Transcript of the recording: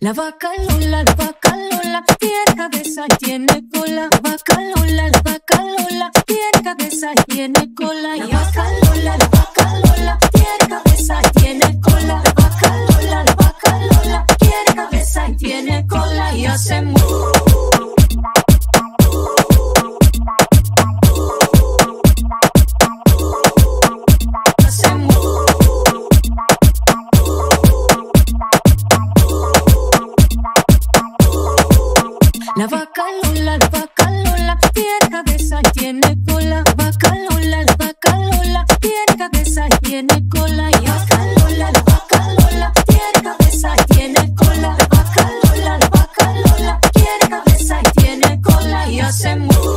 La vaca Lola, la vaca Lola, tiene cabeza, tiene cola. La vaca Lola, la vaca Lola, tiene cabeza, tiene cola. La vaca Lola, la vaca Lola, tiene cabeza, tiene cola. La vaca Lola, la vaca Lola, tiene cabeza, tiene cola. Y hace La vaca Lola, vaca Lola, tiene cabeza, tiene cola. Vaca Lola, vaca Lola, tiene cabeza, tiene cola. Y vaca Lola, vaca Lola, tiene cabeza, tiene cola. La vaca Lola, vaca Lola, tiene cabeza, tiene cola. Y hace mucho